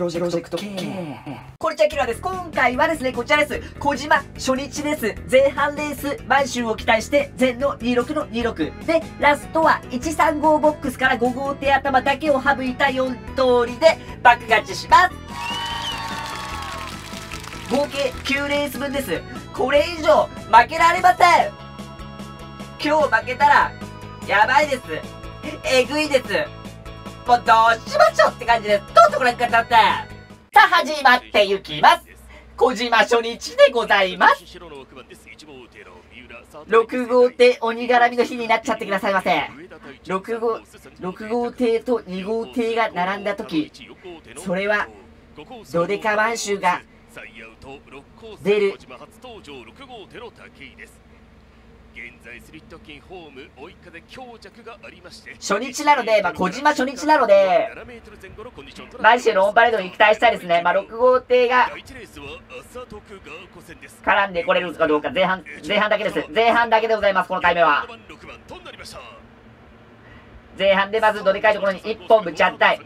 プロジェクト K こんにちはキラです。今回はですねこちらです。小島初日です。前半レース満州を期待して前の26の26でラストは135ボックスから5号手頭だけを省いた4通りでバック勝ちします。合計9レース分です。これ以上負けられません。今日負けたらやばいです。えぐいですもうどうしましょうって感じです。どうぞご覧ください。さあ、始まっていきます。小島初日でございます。6号艇鬼絡みの日になっちゃってくださいませ。6号、6号艇と2号艇が並んだ時、それは、ドデカ満州が出る現在スリット金ホーム追い風強弱がありまして初日なので、まあ、小島初日なのでマジでロンパレードに期待したいですね、まあ、6号艇が絡んでこれるかどうか前半前半だけです。前半だけでございますこの回目は前半でまずどでかいところに1本ぶち当てたい。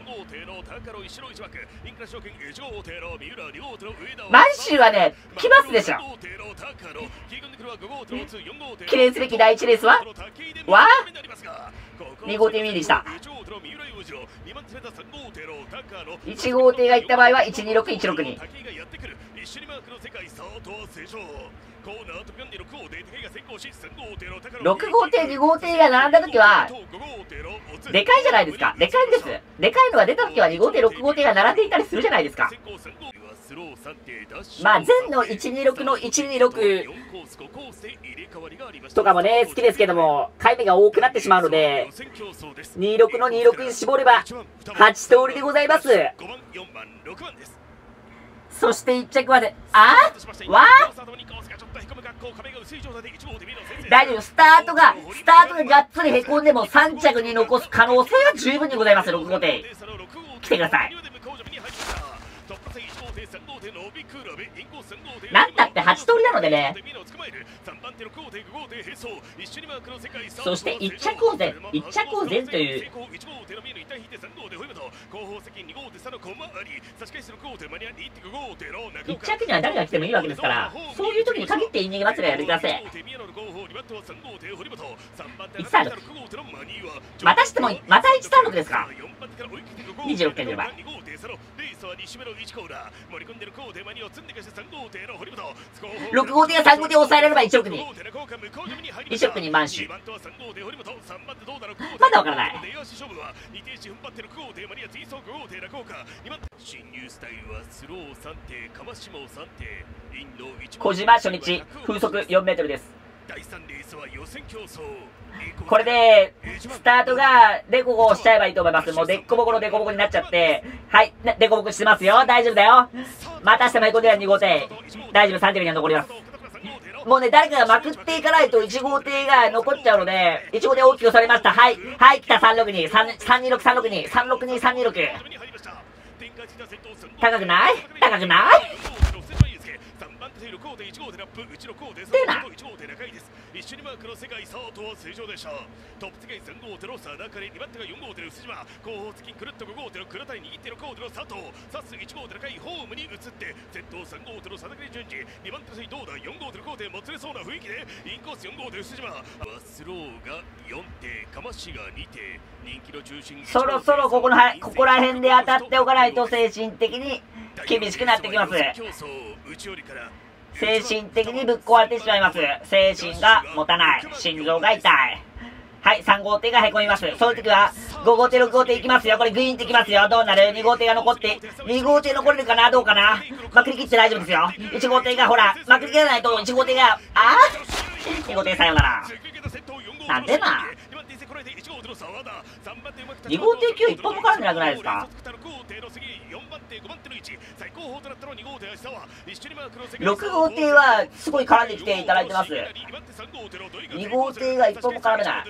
満州はね来ますでしょ。記念すべき第1レースはわ2号艇ミーでした。1号艇が行った場合は12616に6号艇2号艇が並んだ時はでかいじゃないですか。でかいんです。でかいのが出た時は2号艇6号艇が並んでいたりするじゃないですか。まあ前の126の126とかもね好きですけども回目が多くなってしまうので26の26に絞れば8通りでございます。そして1着まで。あ？わ？大丈夫。スタートがスタートががっつりへこんでも3着に残す可能性は十分にございます。6号艇。来てくださいなんだって8通りなのでね。そして1着を前1着を前という。1着には誰が来てもいいわけですからそういう時に限ってイニング祭りやってください136またしてもまた136ですか。26.10倍6号艇が3号艇を抑えられれば1億に1億に満州まだわからない。小島初日風速4メートルですこれで、スタートが、デコボコしちゃえばいいと思います。もう、デッコボコのデコボコになっちゃって、はい、デコボコしてますよ。大丈夫だよ。またしてもへこんでは2号艇。大丈夫、3着には残ります。もうね、誰かがまくっていかないと1号艇が残っちゃうので、1号艇大きくされました。はい、はい、来た362、326、362、362、326。高くない？高くない？でな。一緒にマークの世界サートは正常でしたトップ次3号手の定かに2番手が4号手の薄島後方付近くるっと5号手の倉谷握ってのコードの佐藤サス1号手の回ホームに移って先頭3号手の定かに順次2番手のどうだ4号手の高低もつれそうな雰囲気でインコース4号手薄島スローが4手かましが2手人気の中心そろそろここのここら辺で当たっておかないと精神的に厳しくなってきます。精神的にぶっ壊れてしまいます。精神が持たない。心臓が痛い。はい、3号艇が凹みます。そういう時は、5号艇、6号艇いきますよ。これグイーンってきますよ。どうなる ?2 号艇が残って、2号艇残れるかな？どうかな？まくり切って大丈夫ですよ。1号艇がほら、まくり切らないと1号艇が、あー ?2 号艇さよなら。なんでな？2号艇級一本も絡んでなくないですか？6号艇はすごい絡んできていただいてます。2号艇が一本も絡めない。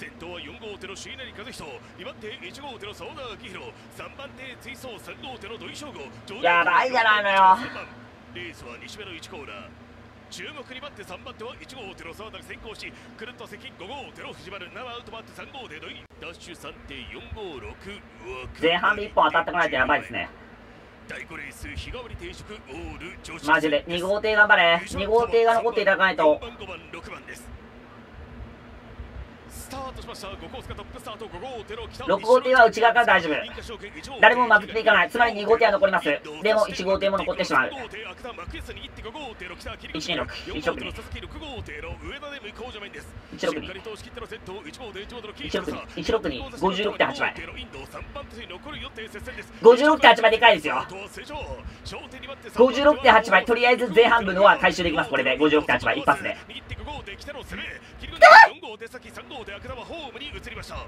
先頭は4号手の椎名和人2番手1号手の澤田明宏3番手追走3号手の土井翔吾やばいじゃないのよレースは西目の1コーナー注目に待って3番手は1号手の沢田が先行しくるっと接近5号手の藤原7アウト待って3号手のダッシュ3.456前半で1本当たってこないとやばいですね。第5レース日替わり定食オール女子マジで2号艇頑張れ。2号艇が残っていただかないと。4番5番6番です6号艇は内側から大丈夫。誰もまくっていかない。つまり2号艇は残ります。でも1号艇も残ってしまう。126 162 162 56.8倍56.8倍でかいですよ。56.8倍とりあえず前半部のは回収できます。これで56.8倍一発で4号で先3号で赤田はホームに移りました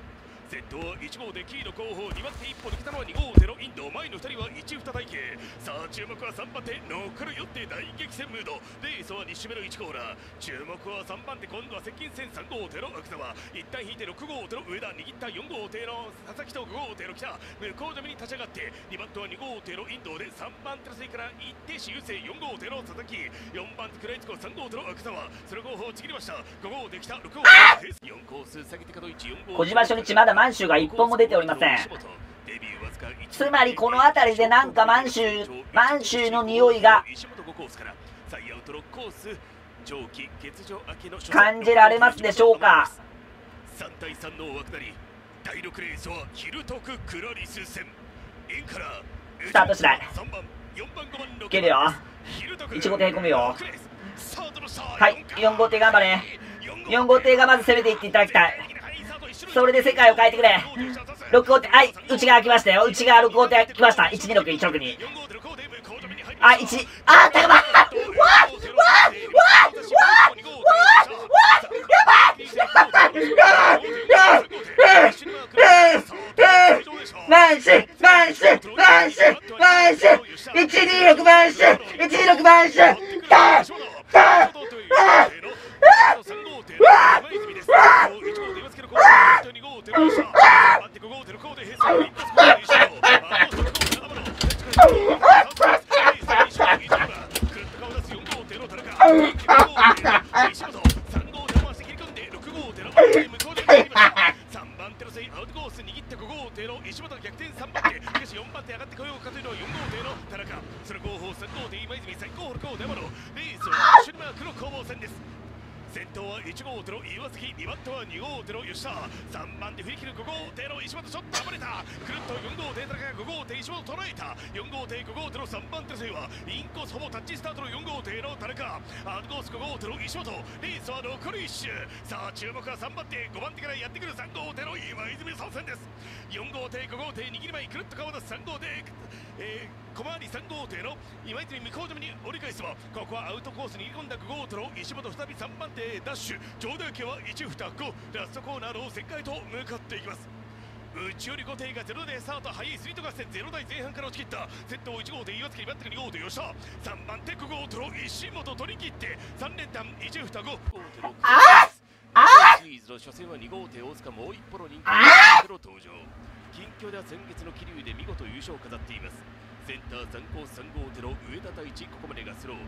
先頭は1号でキーの後方2番手一歩抜けたのは2号手のインド前の2人は1二体系さあ注目は3番手残る4手大激戦ムードレースは2周目の1コーラ注目は3番手今度は接近戦3号手の秋沢一旦引いて6号手の上田握った4号手の佐々木と5号手の北向こう斜めに立ち上がって2番手は2号手のインドで3番手の水から一手修正4号手の佐々木4番手クライツコ3号手の秋沢その後方ちぎりました5号できた6号手4コース下げて角1 4号小島初日まだ満州が1本も出ておりません。つまりこの辺りでなんか満州満州の匂いが感じられますでしょうか？3対3の枠なり第6レースはヒルトククラリス戦インからスタート次第。3番4番5番6番いけるよ。1号艇へ込むよ。はい4号艇頑張れ。4号艇がまず攻めていっていただきたい。それで世界を変えてくれ。6号艇はい内側来ましたよ。内側6号艇来ました。126162あ1あ高まわわわわわマンシマンシマンシマンシ126マンシ126マンシだだ oh Division 3番手振り切る5号艇の石本ちょっと暴れたくるっと4号艇田中が5号艇石本捉えた4号艇5号手の3番手のせいはインコースほぼタッチスタートの4号艇の田中アウトコース5号手の石本レースは残り1周さあ注目は3番手5番手からやってくる3号艇の今泉参戦です4号艇5号艇握り前くるっと顔出す3号艇えー小回り3号艇の今泉向こう島に折り返すもここはアウトコースに入り込んだ5号艇の石本再び3番手へダッシュ上田家は1、2、5ラストコーナーの旋回と向かっていきます。内寄り5艇が0でスタート速いスイート合戦0台前半から落ち切った先頭1号艇岩槻バッテリー2号艇吉田3番手5号艇の石本取り切って3連単1、2、5ああシリーズの初戦は2号艇大塚もう一歩の人気あの登場。近況では先月の桐生で見事優勝を飾っていますセンター3コース3号手の上田太一ここまでがスロー。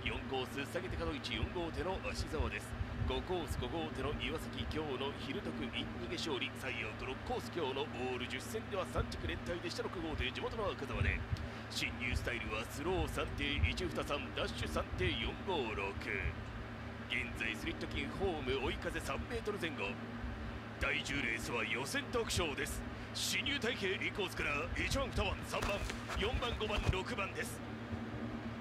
4コース下げて角1 4号手の芦沢です。5コース5号手の岩崎今日の昼徳イン逃げ勝利。サイアウト6コース今日のオール10戦では3着連帯でした。6号艇地元の赤沢で。侵入スタイルはスロー3.123ダッシュ3.456現在スリットキンホーム追い風3メートル前後。第10レースは予選特賞です。進入体系イコースから1番2番3番4番5番6番です。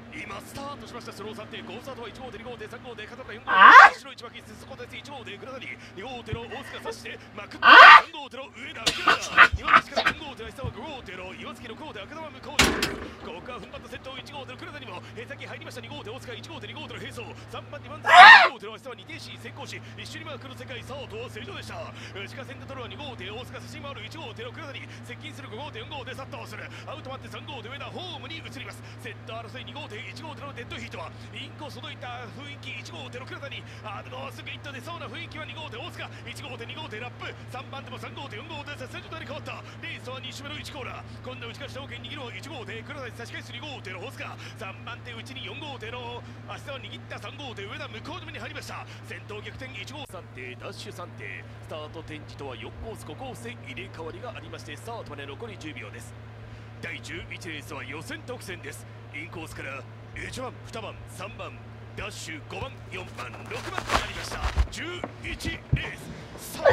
今スタートしました。スロー3点5スタートは1号艇2号艇3号艇片方4号あ？艇白1巻きそこです。1号艇倉谷2号艇の大塚刺してまくってあ？3号艇の上田明2番から4号艇は下は5号艇の岩槻6号艇赤玉向こうでここは踏ん張った先頭1号艇の倉谷もへさき入りました2号艇大塚1号艇2号艇の並走3番2番手3号号艇の明日は2停止先行し一緒にマークの世界さあとは正常でした内川センタトロは2号艇大塚写真もある1号艇の黒田に接近する5号艇4号艇殺到するアウトマって3号艇上田ホームに移りますセッター争い2号艇1号艇のデッドヒートはインコース届いた雰囲気1号艇の黒田にあのすぐヒット出そうな雰囲気は2号艇大塚1号艇2号艇ラップ3番手も3号艇4号艇接戦状態に変わったレースは2周目の1コーナー今度は内から下を握るは1号艇黒田差し返す2号艇の大塚3番手内に4号艇の足田を握った3号艇上田向こう締めに入りました先頭逆転1号3艇ダッシュ3艇スタート展示とは4コース5コースで入れ替わりがありましてスタートまで残り10秒です第11レースは予選特選ですインコースから1番2番3番ダッシュ5番4番6番となりました。11レース。さあ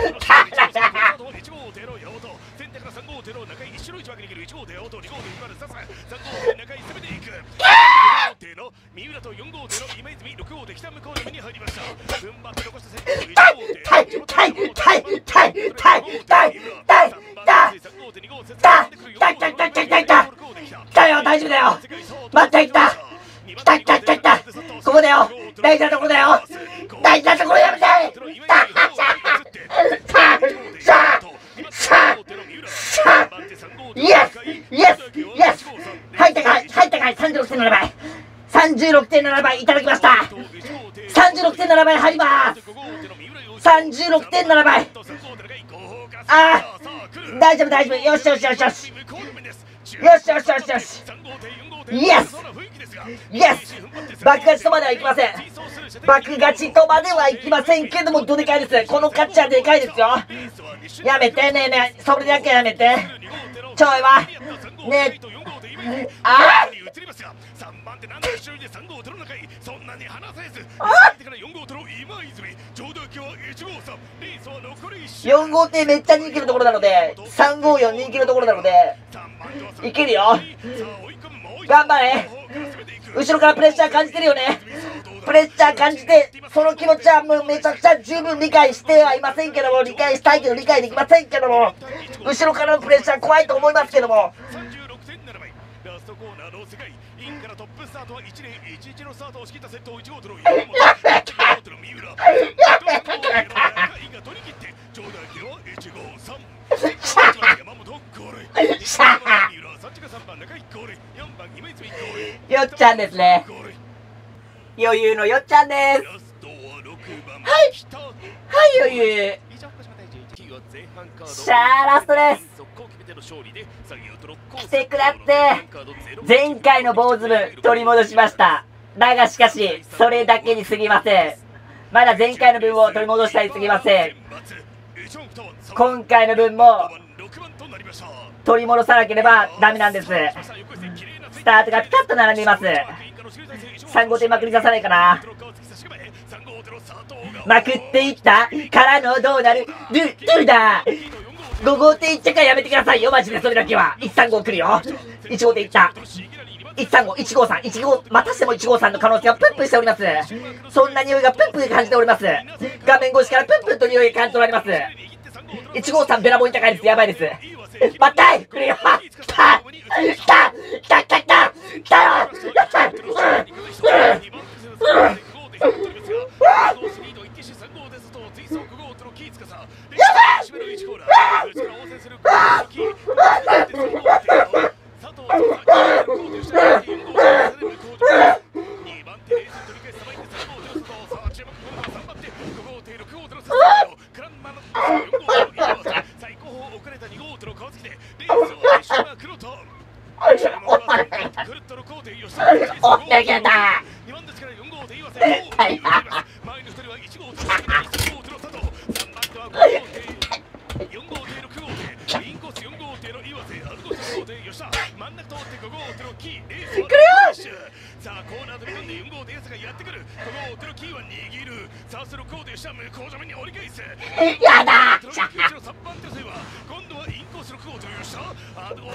1号艇の山本先手から3号艇の中井一緒の一枠に逃げる1号艇山本2号艇今るさすが3号艇中井攻めていく。5号艇の三浦と4号艇の今泉6号艇北向こうの目に入りました。踏ん張って残した先頭1号艇痛い痛い痛い痛い痛い痛い痛い痛い痛い痛い痛い痛い痛い痛い痛い来たよ大丈夫だよ待って来た7倍あー大丈夫大丈夫。よしよしよしよし。よしよしよしよし。イエスイエス爆勝ちとまではいきません。爆勝ちとまではいきませんけどもどでかいです。この勝ちはでかいですよ。やめてねえねえ。それだけやめて。ちょいは。ねえ。あ！3番手なんで後ろで3号手の中にそんなに離さず。あ相手から4号手の今泉。ちょうど今日は1号さん。レースは残り1周。4号艇めっちゃ人気のところなので354人気のところなのでいけるよ。頑張れ。後ろからプレッシャー感じてるよね。プレッシャー感じてその気持ちはもうめちゃくちゃ十分理解してはいませんけども理解したいけど理解できませんけども後ろからのプレッシャー怖いと思いますけどもップスタートは1年11のスタートを仕切った先頭1号との山本1号との三浦3号との中井が取り切って上段家は1号3山本ゴール2番三浦3着3番中井ゴール4番今泉ゴールよっちゃんですね。余裕のよっちゃんです。ははい。はい余裕。以上福島第11期は前半カードしゃーラストです。来てくだって。前回の坊主分取り戻しました。だがしかしそれだけに過ぎません。まだ前回の分を取り戻したに過ぎません。今回の分も取り戻さなければダメなんです。スタートがピタッと並んでいます。3号艇まくり出さないかな。まくっていった。からのどうなる。ルルーだ5号艇1着はやめてくださいよマジでそれだけは135来るよ1号艇いった135、153、1号、またしても153の可能性がプンプンしております。そんな匂いがプンプン感じております。画面越しからプンプンと匂いが感じております。153ベラボーに高いです。やばいです。待ったい来るよ来た来た来た来た来たよやった西村の。応戦する。真ん中通って5号艇のキーレースは来るよさあコーナー飛び込んで4号艇安がやってくる5号艇のキーは握るさあその6号艇吉田向こう斜面に折り返すやだ3番手勢は今度はインコース6号艇吉田あの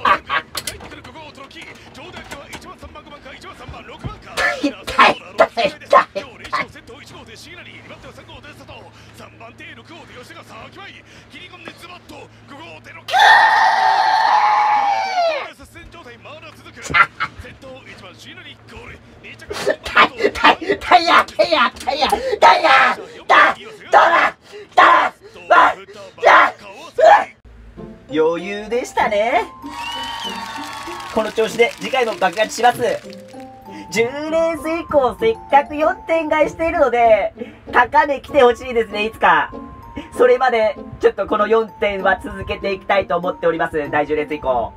帰ってくる5号艇のキー上段手は1番3番5番か。1番3番6番か。痛い痛い痛い今日連勝セット1号艇シーナリー2番手は3号艇佐藤3番手6号艇吉田がさあ決まり切り込んでズバッと5号艇のキータイヤタイヤタイヤタイヤだドラダワヤ余裕でしたねこの調子で次回も爆発します10レース以降せっかく4点買いしているので高値来てほしいですねいつかそれまでちょっとこの4点は続けていきたいと思っております第10レース以降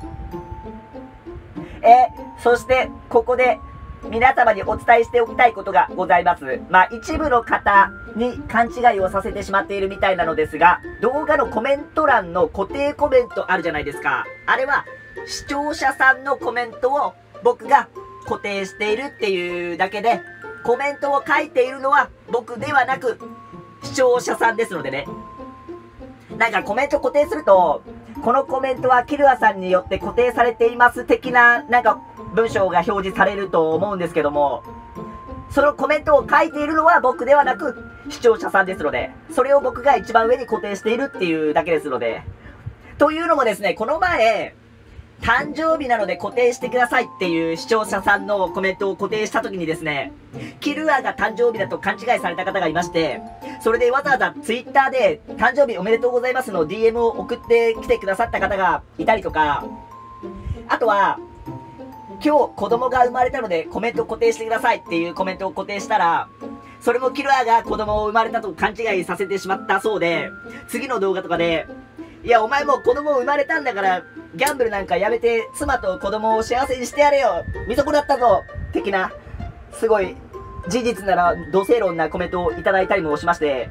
え、そして、ここで、皆様にお伝えしておきたいことがございます。まあ、一部の方に勘違いをさせてしまっているみたいなのですが、動画のコメント欄の固定コメントあるじゃないですか。あれは、視聴者さんのコメントを僕が固定しているっていうだけで、コメントを書いているのは僕ではなく、視聴者さんですのでね。なんかコメント固定すると、このコメントはキルアさんによって固定されています的な、なんか文章が表示されると思うんですけども、そのコメントを書いているのは僕ではなく、視聴者さんですので、それを僕が一番上に固定しているっていうだけですので。というのもですね、この前、誕生日なので固定してくださいっていう視聴者さんのコメントを固定した時にですね、キルアが誕生日だと勘違いされた方がいまして、それでわざわざ twitter で誕生日おめでとうございますの DM を送ってきてくださった方がいたりとか、あとは、今日子供が生まれたのでコメント固定してくださいっていうコメントを固定したら、それもキルアが子供を生まれたと勘違いさせてしまったそうで、次の動画とかで、いや、お前もう子供生まれたんだから、ギャンブルなんかやめて、妻と子供を幸せにしてやれよ見損なったぞ的な、すごい、事実なら、土星論なコメントをいただいたりもしまして、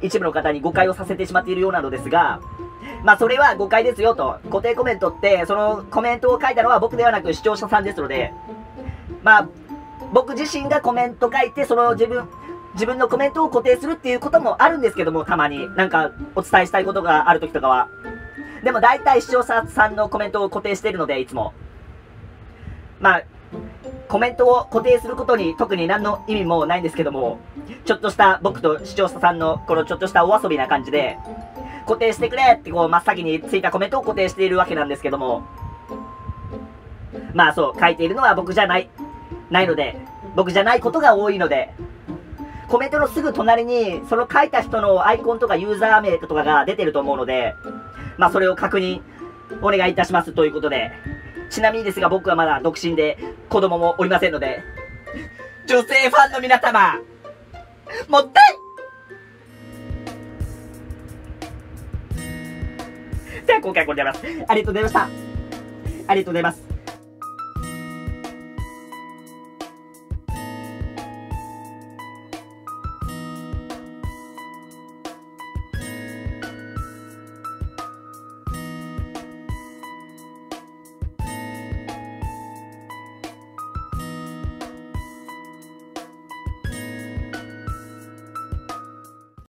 一部の方に誤解をさせてしまっているようなのですが、まあ、それは誤解ですよと。固定コメントって、そのコメントを書いたのは僕ではなく視聴者さんですので、まあ、僕自身がコメント書いて、その自分、自分のコメントを固定するっていうこともあるんですけども、たまに。なんか、お伝えしたいことがある時とかは。でも大体視聴者さんのコメントを固定しているので、いつも。まあ、コメントを固定することに特に何の意味もないんですけども、ちょっとした僕と視聴者さんのこのちょっとしたお遊びな感じで、固定してくれってこう真っ先についたコメントを固定しているわけなんですけども、まあそう、書いているのは僕じゃない、ないので、僕じゃないことが多いので、コメントのすぐ隣に、その書いた人のアイコンとかユーザー名とかが出てると思うので、まあそれを確認お願いいたしますということで、ちなみにですが僕はまだ独身で子供もおりませんので、女性ファンの皆様、もったいでは今回はこれでございます。ありがとうございました。ありがとうございます。